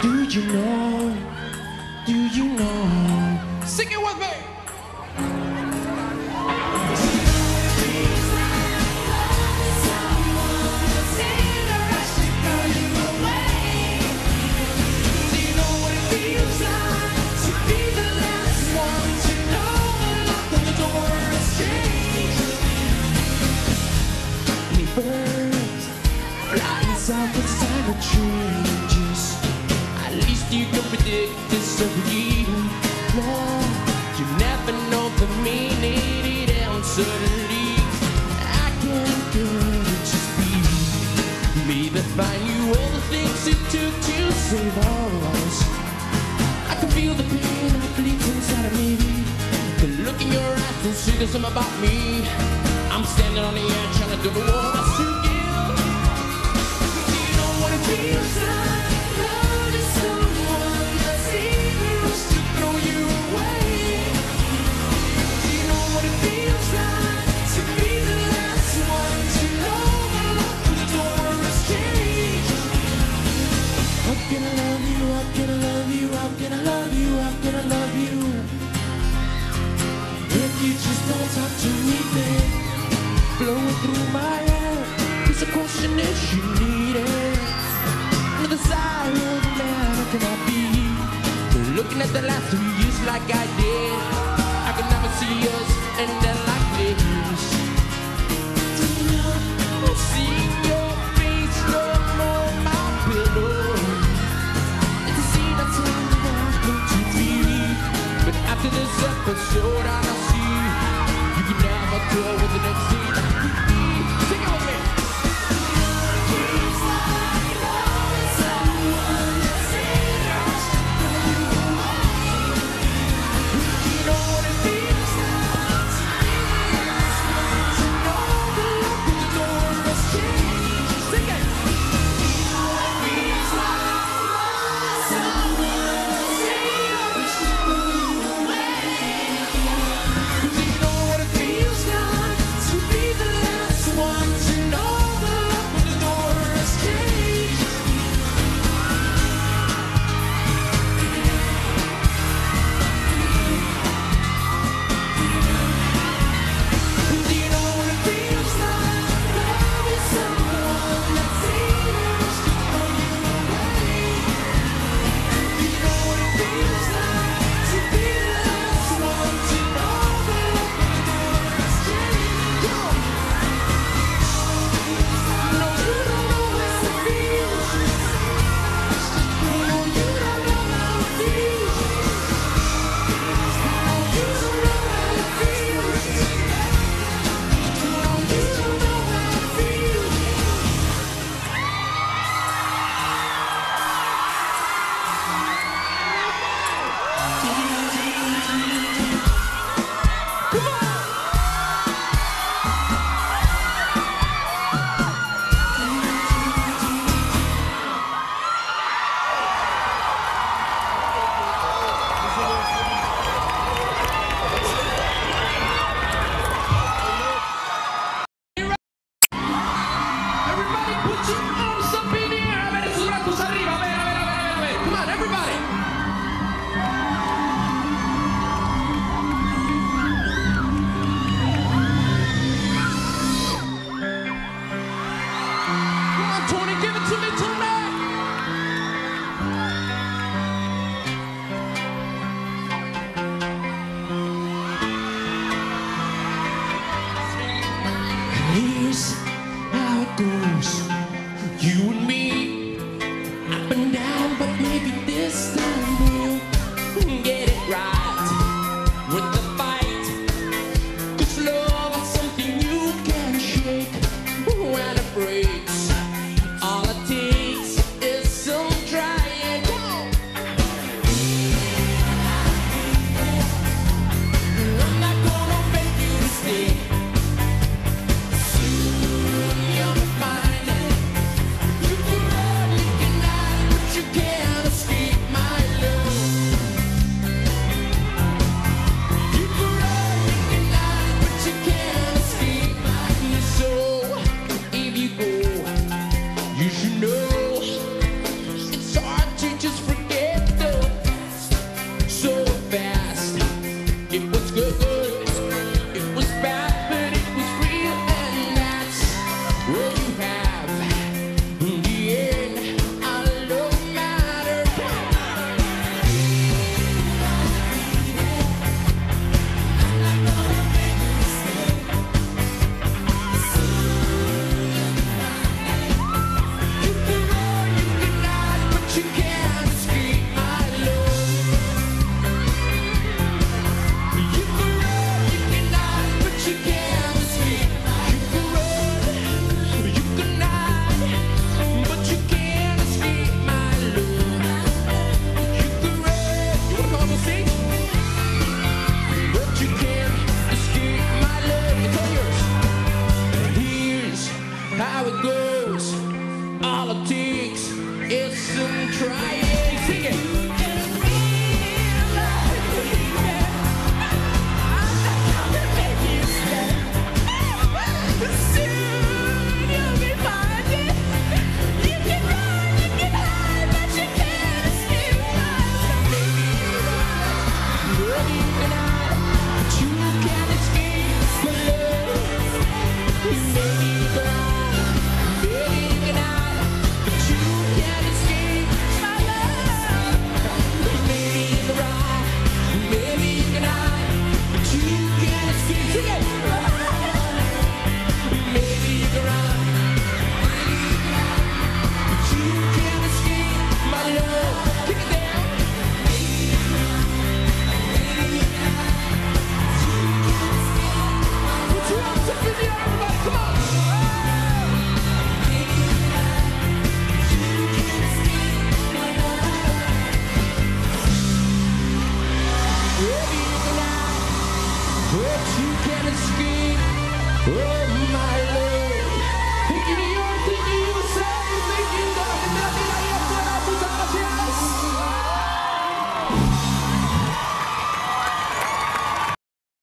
Do you know? Do you know? Sing it with me. Save our lives. I can feel the pain that bleeds inside of me. The look in your eyes there's something about me. I'm standing on the edge trying to do the war The last three years like I did I could never see us ending like this. Your face more, my pillow. But after this episode, I see You. Can never tell what the next